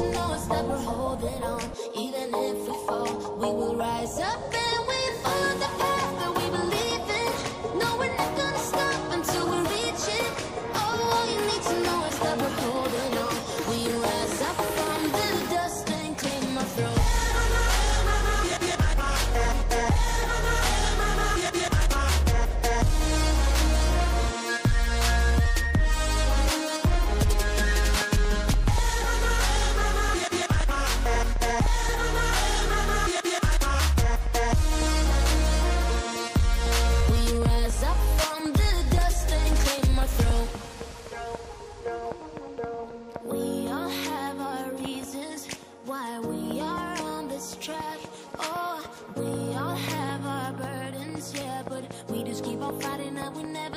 know it's that we're holding on. Friday night we never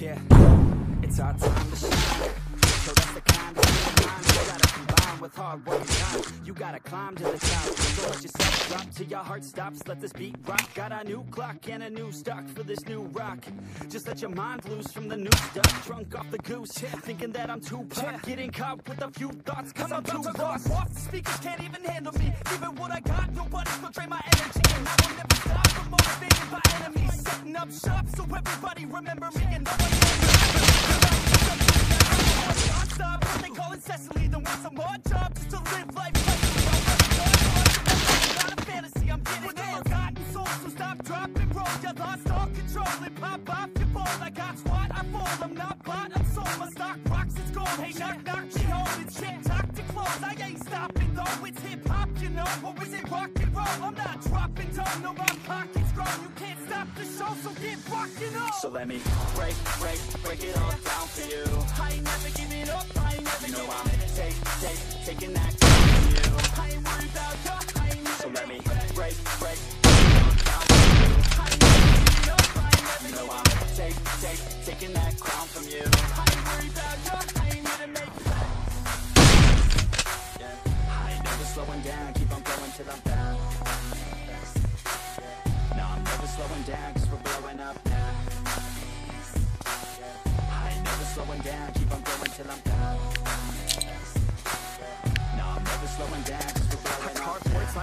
Yeah, it's our time to shine. So that's the kind of time you gotta combine with hard work and time. You gotta climb to the top. So let yourself drop till your heart stops. Let this beat rock. Got a new clock and a new stock for this new rock. Just let your mind loose from the new stuff. Drunk off the goose, thinking that I'm too pop. Getting caught with a few thoughts, cause I'm, too lost. off. The speakers can't even handle me. Even what I got, nobody's gonna drain my energy. And I will never stop. I'm enemies. Setting up shop so everybody remember me. And no one non-stop. They call incessantly. Then want some more job just to live life Not a fantasy. I'm getting it. Forgotten souls, so stop, drop, and roll. You lost all control and pop off your ball. I got squat, I fall. I'm not bought, I'm sold. My stock rocks, it's gold. Hey, knock, knock, she. It's shit, close. I ain't stopping though. It's hip hop, you know. Or is it rock and roll? I'm not dropping down. No, my pocket's grown. You can't stop the show, so get rocking on. So let me break, break, break it all down for you. I ain't never giving up. I ain't never You know I'm take, take, taking that you. I ain't worried about you. I ain't never So let me break, break, you know I'm take, take, taking that crown from you. Yeah, slowing down, keep on going till I'm down. No, I'm never slowing down, cause we're blowing up now. I ain't never slowing down, keep on going till I'm down.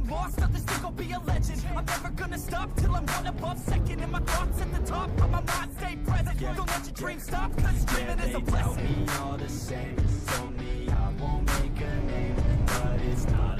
I'm lost, others think I'll be a legend. I'm never gonna stop till I'm one above second. And my thoughts at the top, but my mind stay present. Don't let your dreams stop, cause dreaming is a They tell me all the same Told me I won't make a name But it's not